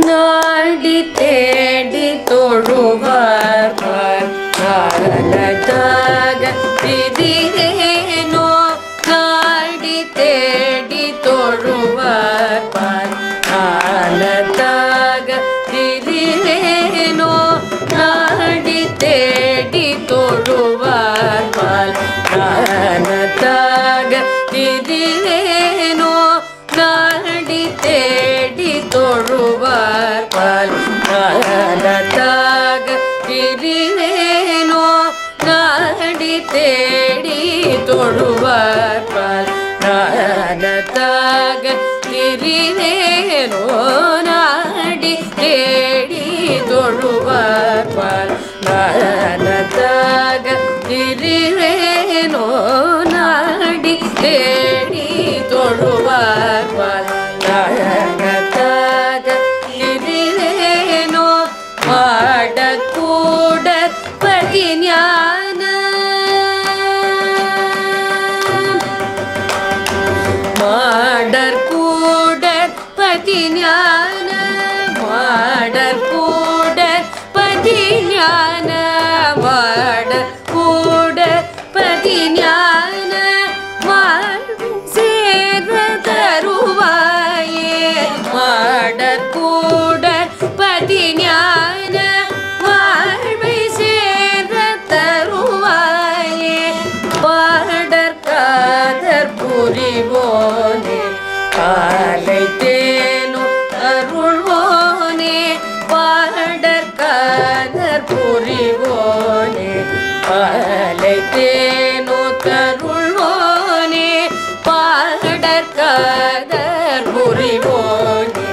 நாடி தேடி தொழுவார் காலத்தாக நாடி தேடி தொழுவார் காலத்தாக திரிவேனோ நாடி தேடி தொழுவார் காலத்தாக திரிவேனோ நாடி தேடி தொழுவார் காலை அருள்வோனே பாடற் காதற் புரிவோனே. அழைத்தேனோ தருள்வோனே பாடற் காதற் புரிவோனே.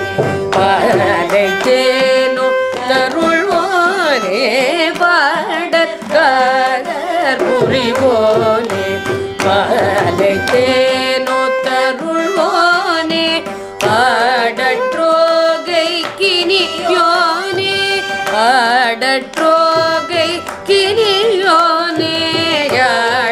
பாலை தருள்வோனே பாடற் காதற் புரிவோனே. பாலை ஆடற்றோகை கினியோனே ஆடற்றோகை